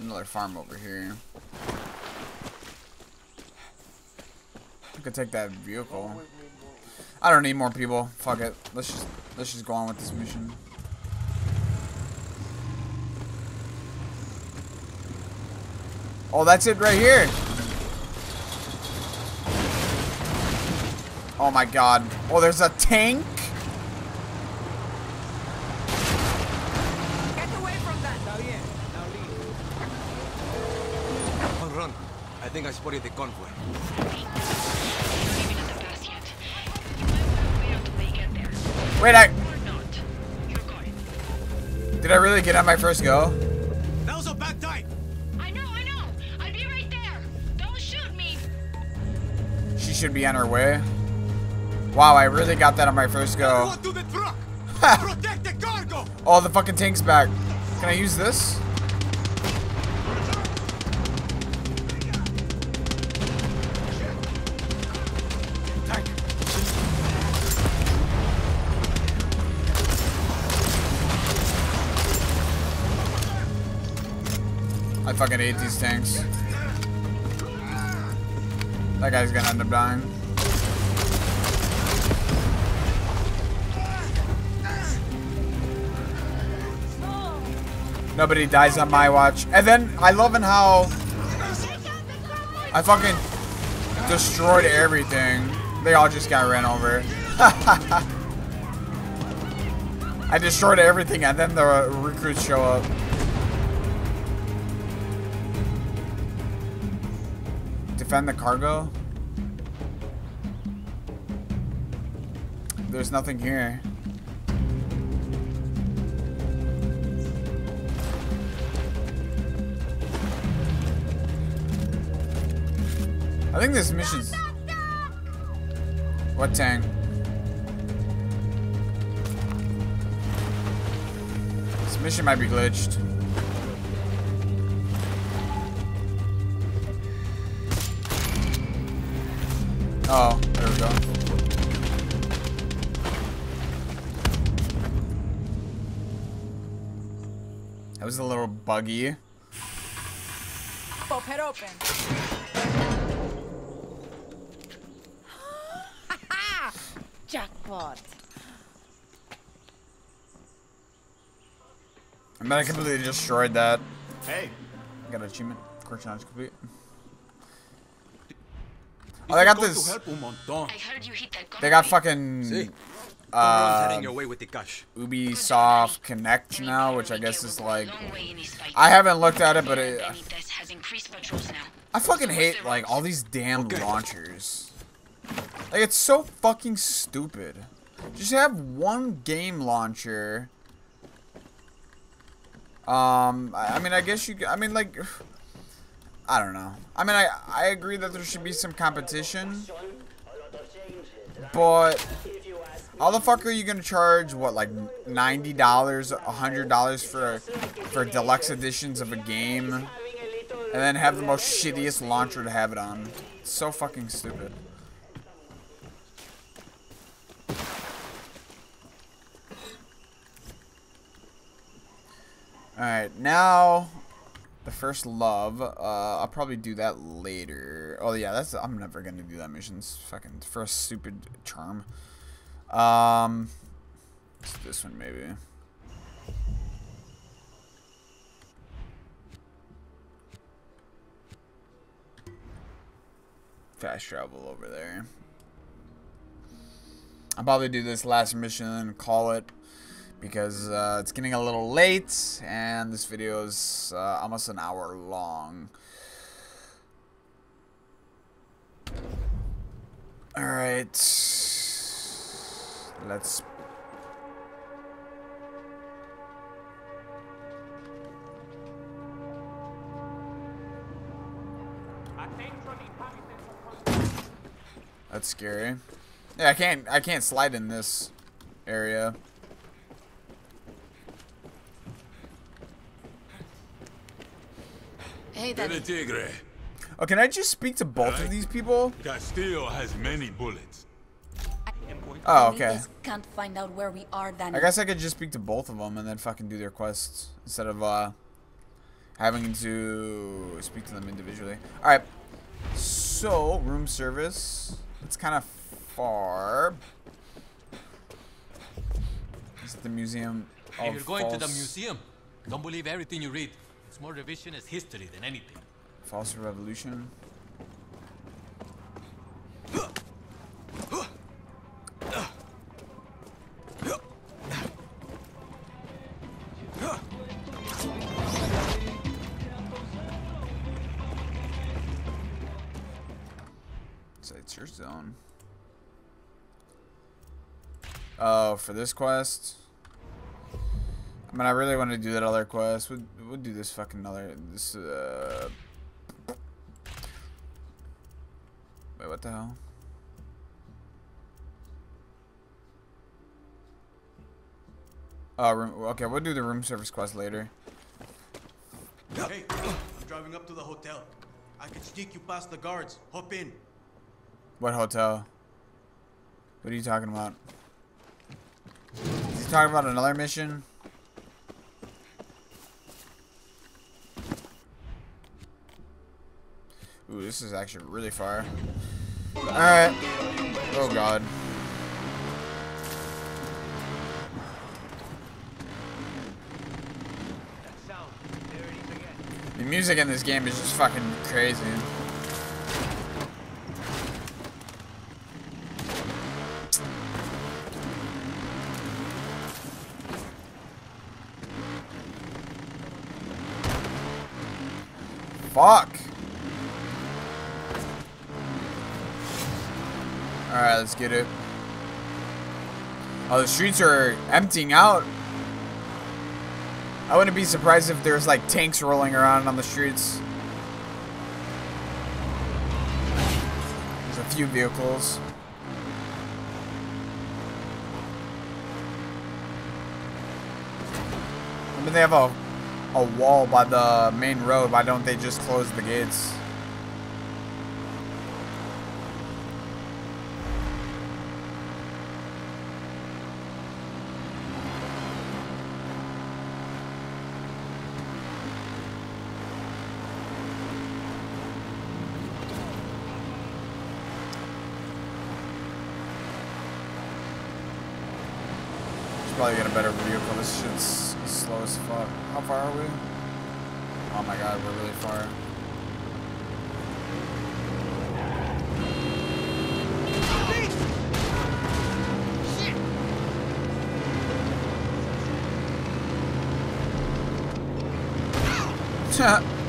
Another farm over here. I could take that vehicle. I don't need more people. Fuck it. Let's just let's just go on with this mission. Oh, that's it right here. Oh my god. Oh, there's a tank? Get away from that. Run. I think I spotted the convoy. Wait, I... Did I really get on my first go? That was a bad time. I know, I know. I'll be right there. Don't shoot me. She should be on her way. Wow, I really got that on my first go. To the truck. Protect the cargo. oh, the fucking tank's back. Can I use this? Fucking hate these tanks. That guy's gonna end up dying. Nobody dies on my watch. And then I love in how I fucking destroyed everything. They all just got ran over. I destroyed everything and then the recruits show up. Defend the cargo? There's nothing here. I think this mission's... What tank? This mission might be glitched. Oh, there we go. That was a little buggy. Pop it open. Jackpot. I mean, I completely destroyed that. Hey. I Got an achievement. Core challenge complete. Oh, they got this. help un montón. They got fucking. See? Uh, heading your way with the cash. Ubisoft Connect now, which I guess is like. I haven't looked at it, but it, I fucking hate like all these damn launchers. Like it's so fucking stupid. Just have one game launcher. Um, I I mean, I guess you. I mean, like, I don't know. I mean, I I agree that there should be some competition, but how the fuck are you gonna charge what like ninety dollars, hundred dollars for for deluxe editions of a game, and then have the most shittiest launcher to have it on? So fucking stupid. Alright, now the first love. Uh, I'll probably do that later. Oh yeah, that's I'm never gonna do that mission. It's fucking first stupid charm. Um, this one maybe. Fast travel over there. I'll probably do this last mission and call it because uh, it's getting a little late and this video is uh, almost an hour long. Alright. Let's. That's scary. Yeah, I can't. I can't slide in this area. Tigre. Oh, can I just speak to both of these people? Castillo has many bullets. Oh, okay. Can't find out where we are, Dani. I guess I could just speak to both of them and then fucking do their quests instead of uh having to speak to them individually. All right. So room service. It's kind of far. Is it the museum? Hey, you're going to the museum. Don't believe everything you read. It's more revisionist history than anything. False Revolution. Your zone. Oh, for this quest? I mean, I really want to do that other quest. We'll, we'll do this fucking other... This, uh... Wait, what the hell? Uh, room, okay, we'll do the room service quest later. Hey, I'm driving up to the hotel. I can sneak you past the guards. Hop in. What hotel? What are you talking about? Is he talking about another mission? Ooh, this is actually really far. Alright. Oh god. The music in this game is just fucking crazy. Fuck. Let's get it. Oh, the streets are emptying out. I wouldn't be surprised if there's like tanks rolling around on the streets. There's a few vehicles. I mean, they have a, a wall by the main road. Why don't they just close the gates? Should probably get a better vehicle. This shit's slow as fuck. How far are we? Oh my god, we're really far.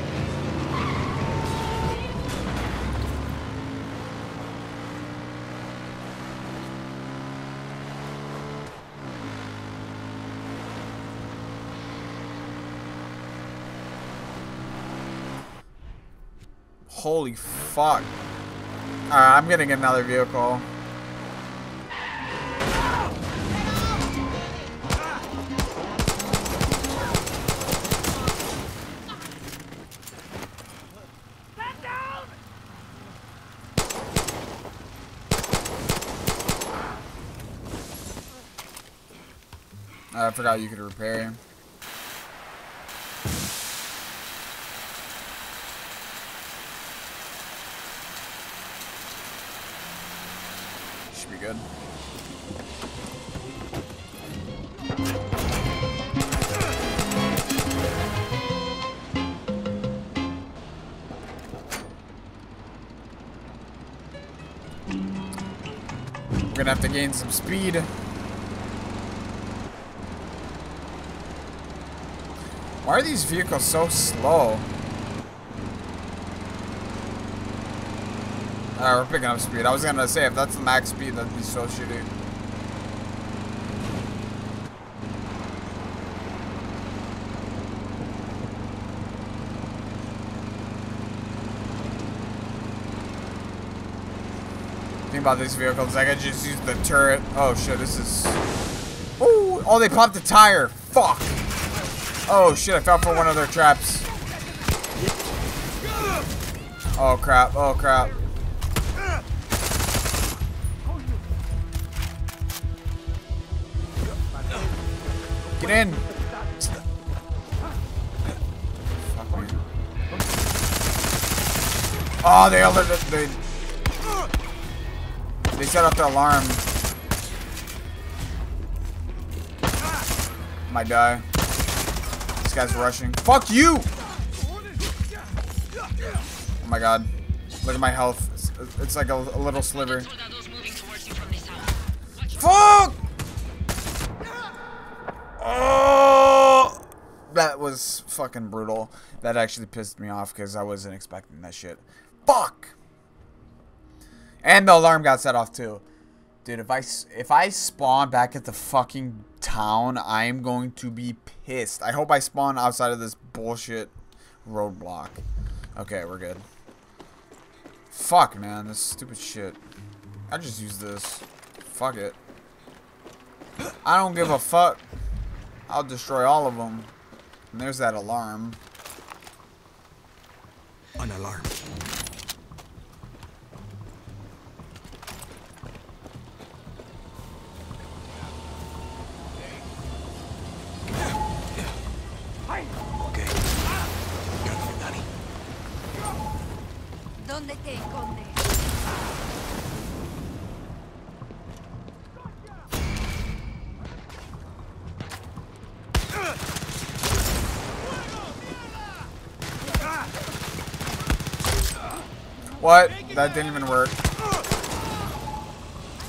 Holy fuck. Alright, I'm getting another vehicle. I forgot you could repair some speed. Why are these vehicles so slow? Alright, we're picking up speed. I was gonna say, if that's the max speed, that'd be so shitty. Thing about these vehicles, I could just use the turret. Oh shit, this is... Ooh! Oh, they popped the tire! Fuck! Oh shit, I fell for one of their traps. Oh crap, oh crap. Get in! Oh, they alerted. They, they set off the alarm. Might die. This guy's rushing. Fuck you! Oh my god. Look at my health. It's, it's like a, a little sliver. Fuck! Oh! That was fucking brutal. That actually pissed me off because I wasn't expecting that shit. Fuck! And the alarm got set off too. Dude, if I, if I spawn back at the fucking town, I am going to be pissed. I hope I spawn outside of this bullshit roadblock. Okay, we're good. Fuck, man. This stupid shit. I just use this. Fuck it. I don't give a fuck. I'll destroy all of them. And there's that alarm. An alarm. Okay. Careful, Dani. ¿Dónde te escondes? What? That didn't even work.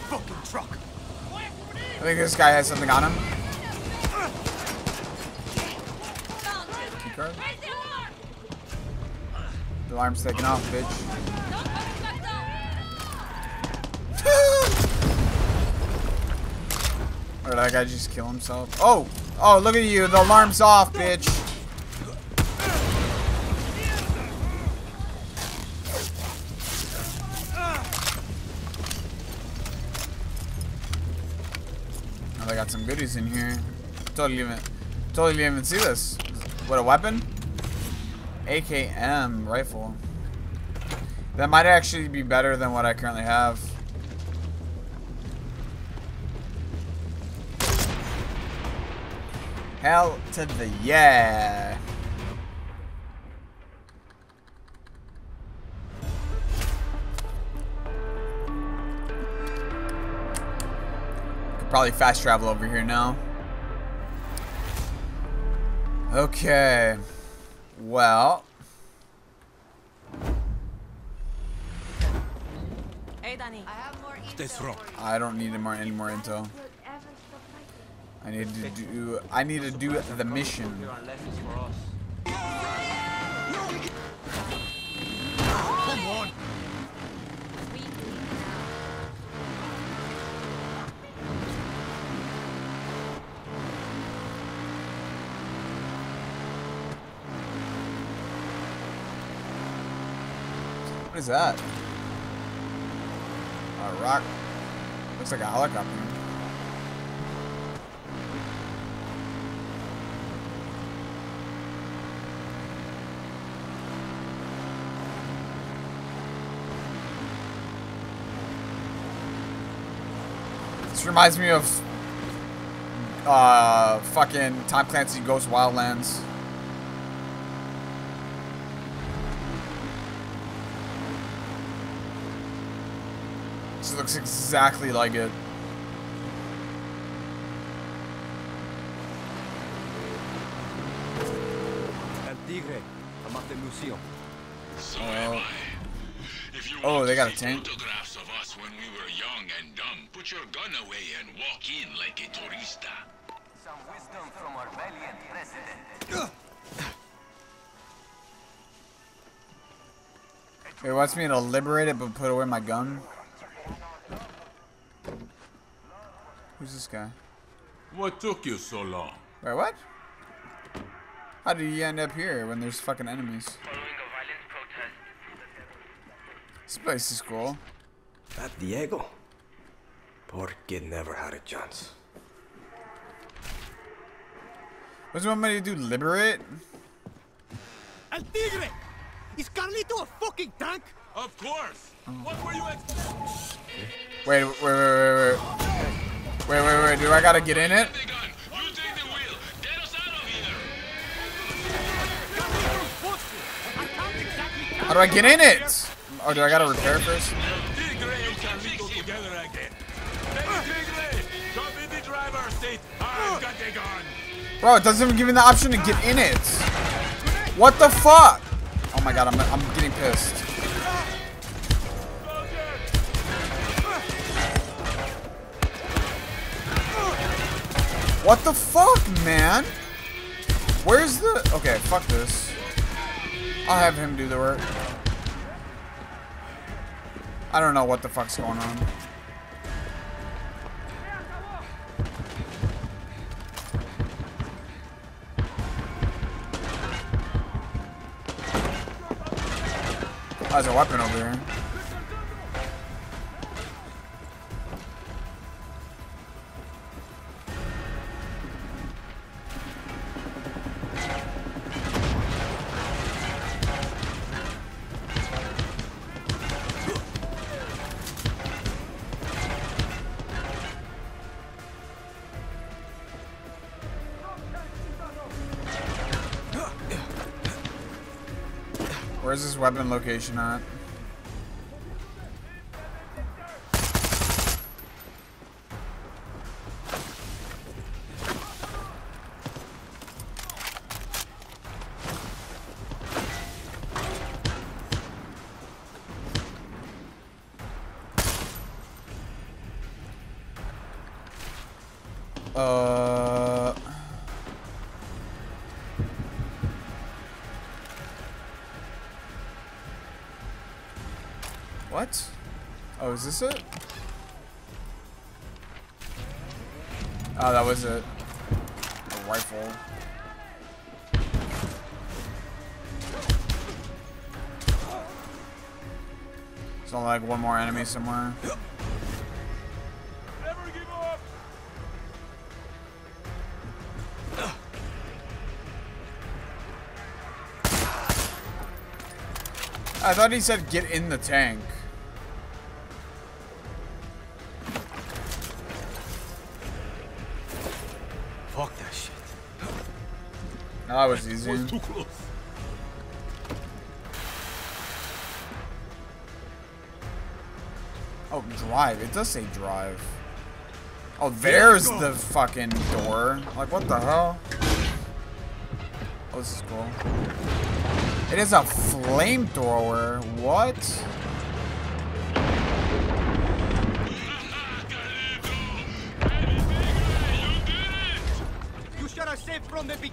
Fucking truck. I think this guy has something on him. Card? The alarm's taken off, bitch. or did that guy just kill himself? Oh! Oh, look at you. The alarm's off, bitch. Oh, they got some goodies in here. Totally even, totally didn't even see this. What a weapon? AKM rifle. That might actually be better than what I currently have. Hell to the yeah. Could probably fast travel over here now. Okay. Well. Hey, Dani. I have more Stay strong. I don't need any more any more intel. I need to do I need to do the mission. What is that? A rock. Looks like a helicopter. This reminds me of uh fucking Tom Clancy Ghost Wildlands. Looks exactly like it. El Tigre. I'm at the museum. Oh, oh they got a tank. Photographs of us when we were young and dumb. Put your gun away and walk in like a tourista. Some wisdom from our valiant president. He wants me to liberate it but put away my gun. Who's this guy? What took you so long? Wait, what? How did he end up here when there's fucking enemies? This place is cool. That Diego. Poor kid never had a chance. What's you want me to do? Liberate? El Tigre! Is Carlito a fucking tank? Of course. What were you expecting? Wait, wait, wait, wait, wait. Wait, wait, wait. Do I gotta get in it? How do I get in it? Oh, do I gotta repair first? Bro, it doesn't even give me the option to get in it. What the fuck? Oh my god, I'm, I'm getting pissed. What the fuck, man? Where's the... Okay, fuck this. I'll have him do the work. I don't know what the fuck's going on. Oh, there's a weapon over here. Weapon location at? Is this it? Oh, that was it. A rifle. It's only like one more enemy somewhere. I thought he said get in the tank. That was easy. Was too close. Oh, drive. It does say drive. Oh, there's the fucking door. Like, what the hell? Oh, this is cool. It is a flamethrower. What?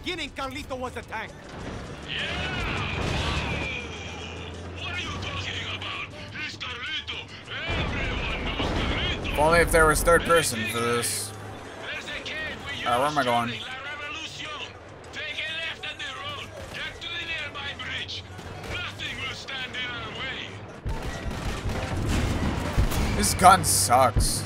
Beginning Carlito was a tank. If only if there was third person for this. Alright, where am I going? This gun sucks.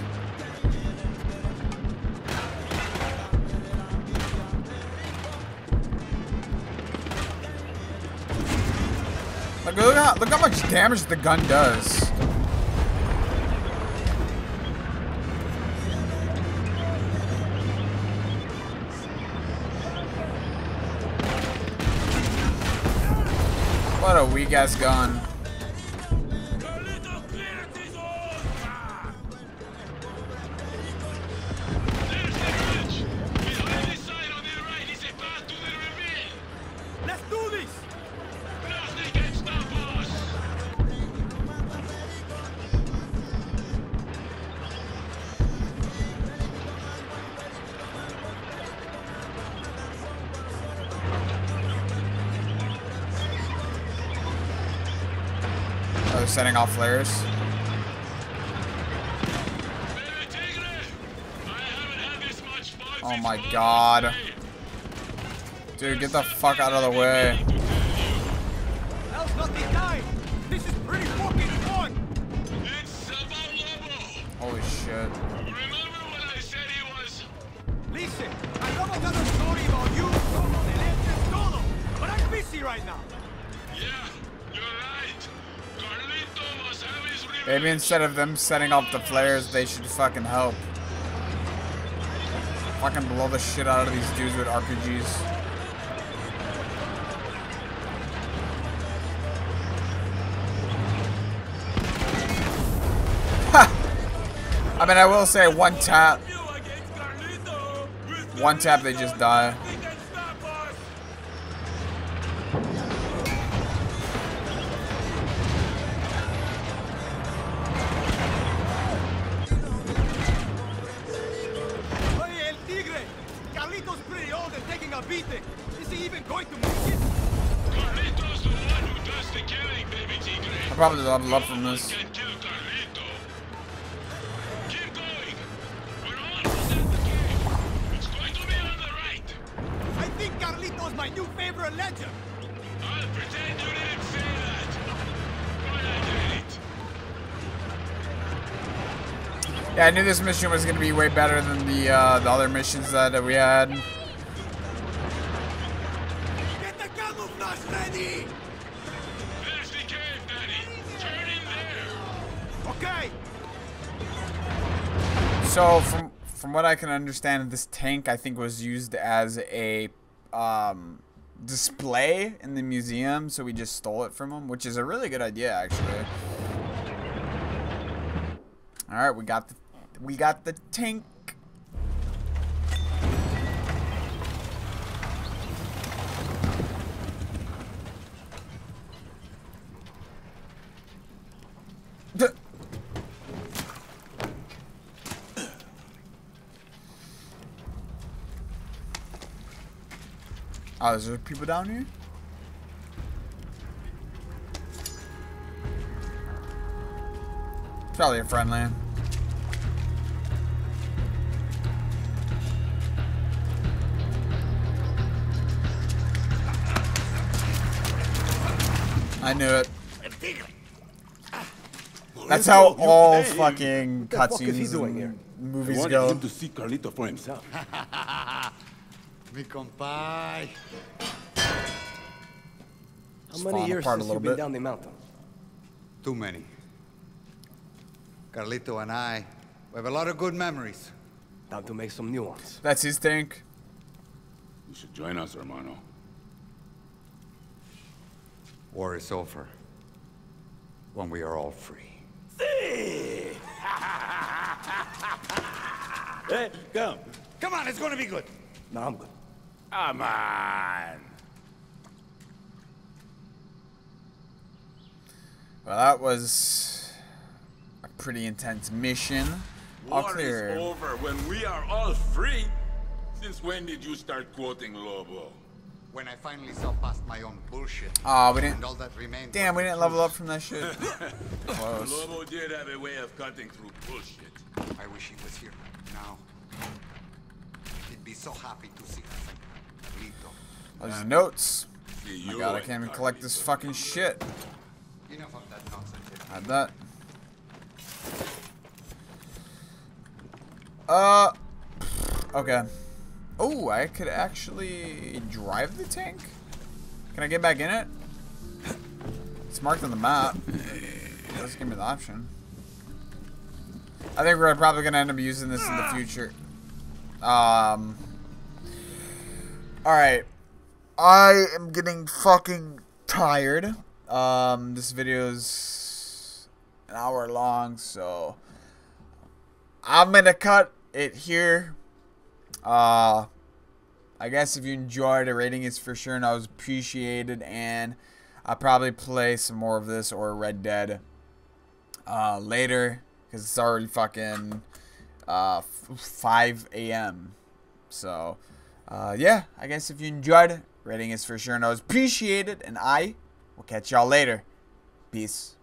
Damage the gun does. What a weak ass gun. Oh, off flares. Oh my god. Dude, get the fuck out of the way. Hell's not the time! This is pretty fucking fun! Holy shit. Listen, I another story about you, de leche todo, but I'm busy right now. Maybe instead of them setting off the flares, they should fucking help. Fucking blow the shit out of these dudes with RPGs. Ha! I mean, I will say one tap. One tap, they just die. I probably level up from this. I think Carlito's my new favorite legend. Yeah, I knew this mission was gonna be way better than the uh, the other missions that uh, we had. Can understand, this tank I think was used as a um display in the museum, so we just stole it from him, which is a really good idea, actually. All right, we got the we got the tank. Oh, is there people down here? Probably a friendly. I knew it. That's how all fucking what the fuck is he cutscenes here? and I movies wanted go. him to see Carlito for himself. Mi compay. How many years apart a since you've been bit. down the mountain? Too many. Carlito and I, we have a lot of good memories. Time to make some new ones. That's his tank. You should join us, hermano. War is over. When we are all free. See! Hey, come. Come on, it's gonna be good. No, I'm good. Come on. Well, that was a pretty intense mission. All War clear. is over when we are all free. Since when did you start quoting Lobo? When I finally saw past my own bullshit. Aw, we didn't. And all that remained Damn, we didn't level up from that shit. Close. Lobo did have a way of cutting through bullshit. I wish he was here now. He'd be so happy to see us and Carlito. Those notes. See Oh my god, I can't even collect this fucking shit. Enough of that nonsense. Had that. Uh. Okay. Oh, I could actually drive the tank. Can I get back in it? It's marked on the map. It doesn't give me the option. I think we're probably gonna end up using this in the future. Um. Alright. I am getting fucking tired. Um, this video is an hour long, so I'm gonna cut it here. Uh, I guess if you enjoyed, a rating is for sure, and I was appreciated. And I'll probably play some more of this or Red Dead uh, later because it's already fucking uh, 5 a.m. So, uh, yeah, I guess if you enjoyed, rating is for sure, I appreciated. And I will catch y'all later. Peace.